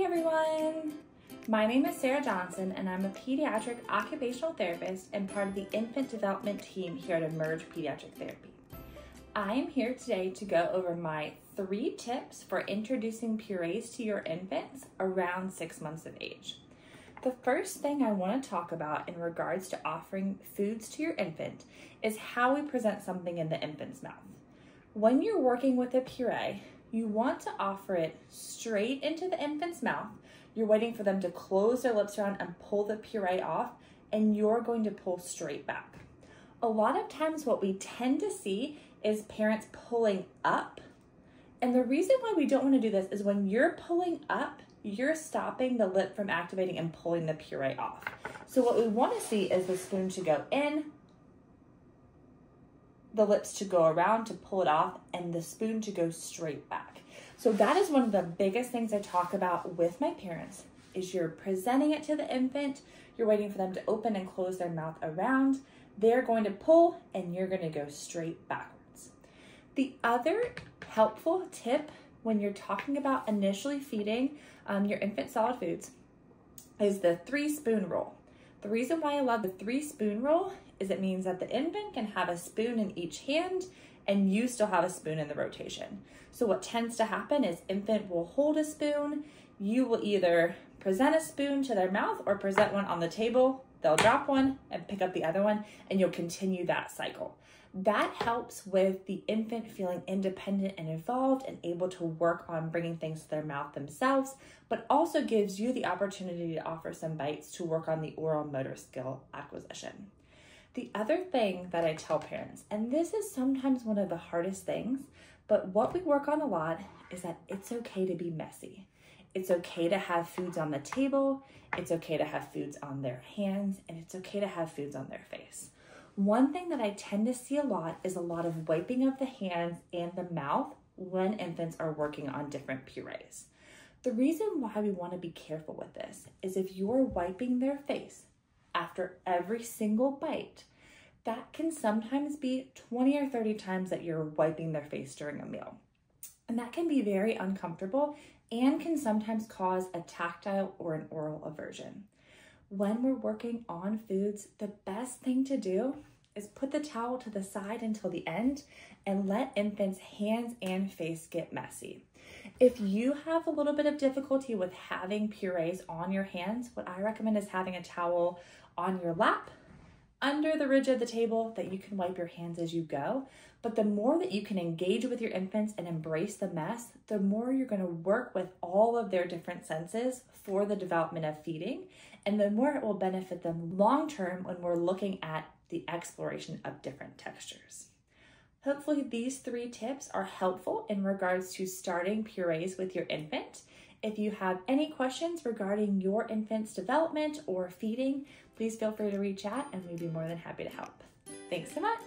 Hey everyone! My name is Sarah Johnson and I'm a pediatric occupational therapist and part of the infant development team here at Emerge Pediatric Therapy. I am here today to go over my three tips for introducing purees to your infants around six months of age. The first thing I want to talk about in regards to offering foods to your infant is how we present something in the infant's mouth. When you're working with a puree, you want to offer it straight into the infant's mouth. You're waiting for them to close their lips around and pull the puree off, and you're going to pull straight back. A lot of times, what we tend to see is parents pulling up. And the reason why we don't want to do this is when you're pulling up, you're stopping the lip from activating and pulling the puree off. So, what we want to see is the spoon to go in, the lips to go around to pull it off and the spoon to go straight back. So that is one of the biggest things I talk about with my parents is you're presenting it to the infant, you're waiting for them to open and close their mouth around, they're going to pull and you're going to go straight backwards. The other helpful tip when you're talking about initially feeding um, your infant solid foods is the three spoon rule. The reason why I love the three spoon rule is it means that the infant can have a spoon in each hand and you still have a spoon in the rotation. So what tends to happen is infant will hold a spoon, you will either present a spoon to their mouth or present one on the table, they'll drop one and pick up the other one and you'll continue that cycle. That helps with the infant feeling independent and involved and able to work on bringing things to their mouth themselves, but also gives you the opportunity to offer some bites to work on the oral motor skill acquisition. The other thing that I tell parents, and this is sometimes one of the hardest things, but what we work on a lot is that it's okay to be messy. It's okay to have foods on the table, it's okay to have foods on their hands, and it's okay to have foods on their face. One thing that I tend to see a lot is a lot of wiping of the hands and the mouth when infants are working on different purees. The reason why we want to be careful with this is if you're wiping their face after every single bite, that can sometimes be 20 or 30 times that you're wiping their face during a meal. And that can be very uncomfortable and can sometimes cause a tactile or an oral aversion. When we're working on foods, the best thing to do is put the towel to the side until the end and let infants' hands and face get messy. If you have a little bit of difficulty with having purees on your hands, what I recommend is having a towel on your lap under the ridge of the table that you can wipe your hands as you go. But the more that you can engage with your infants and embrace the mess, the more you're going to work with all of their different senses for the development of feeding, and the more it will benefit them long term when we're looking at the exploration of different textures. Hopefully, these three tips are helpful in regards to starting purees with your infant. If you have any questions regarding your infant's development or feeding, please feel free to reach out and we'd be more than happy to help. Thanks so much.